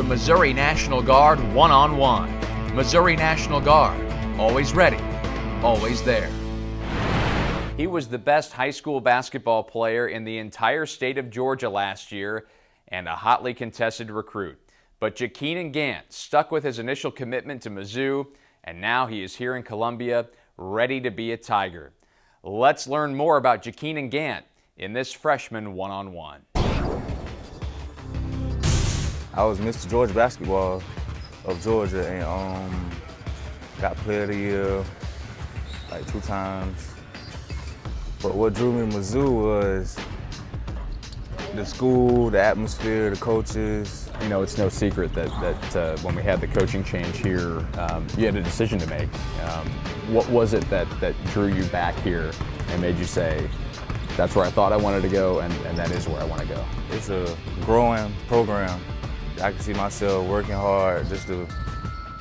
the Missouri National Guard one on one. Missouri National Guard, always ready, always there. He was the best high school basketball player in the entire state of Georgia last year and a hotly contested recruit. But Jakeenan Gant stuck with his initial commitment to Mizzou, and now he is here in Columbia, ready to be a Tiger. Let's learn more about Jakeenan Gant in this freshman one-on-one. I was Mr. Georgia basketball of Georgia and um, got player of the year like two times. But what drew me to Mizzou was the school, the atmosphere, the coaches. You know, it's no secret that, that uh, when we had the coaching change here, um, you had a decision to make. Um, what was it that, that drew you back here and made you say, that's where I thought I wanted to go and, and that is where I want to go? It's a growing program. I can see myself working hard just to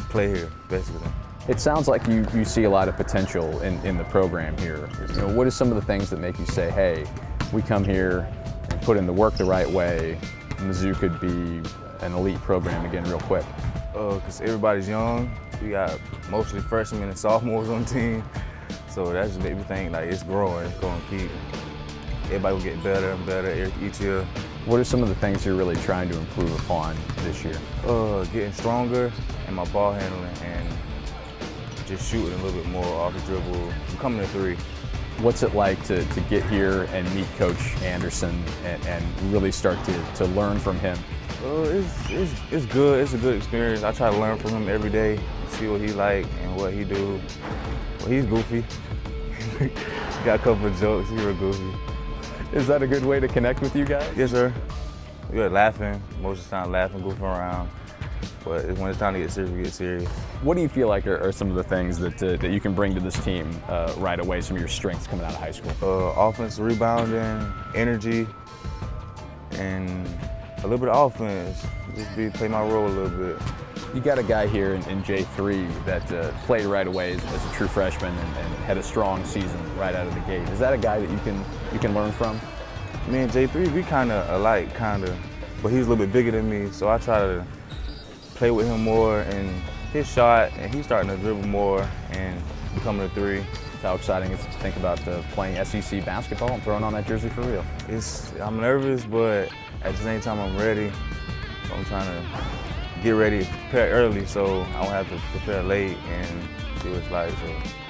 play here, basically. It sounds like you, you see a lot of potential in, in the program here. You know, what are some of the things that make you say, hey, we come here and put in the work the right way, Mizzou could be an elite program again real quick? Because uh, everybody's young. We got mostly freshmen and sophomores on the team. So that just made me think like it's growing, it's going to keep, everybody will get better and better each year. What are some of the things you're really trying to improve upon this year? Uh, getting stronger and my ball handling and just shooting a little bit more off the dribble, coming to three. What's it like to, to get here and meet Coach Anderson and, and really start to, to learn from him? Uh, it's, it's, it's good. It's a good experience. I try to learn from him every day, see what he like and what he do. Well, he's goofy. Got a couple of jokes. He's real goofy. Is that a good way to connect with you guys? Yes, sir. We're laughing, most of the time laughing, goofing around. But when it's time to get serious, we get serious. What do you feel like are, are some of the things that, uh, that you can bring to this team uh, right away, some of your strengths coming out of high school? Uh, offense, rebounding, energy, and a little bit of offense. Just be play my role a little bit. You got a guy here in, in J3 that uh, played right away as, as, a true freshman and, and, had a strong season right out of the gate. Is that a guy that you can you can learn from? Me and J3, we kind of alike, kind of, but he's a little bit bigger than me, so I try to play with him more and his shot, and he's starting to dribble more and becoming a three. How exciting is it to think about uh, playing SEC basketball and throwing on that jersey for real? It's I'm nervous, but at the same time I'm ready. So I'm trying to get ready, prepare early, so I don't have to prepare late and see what it's like. So.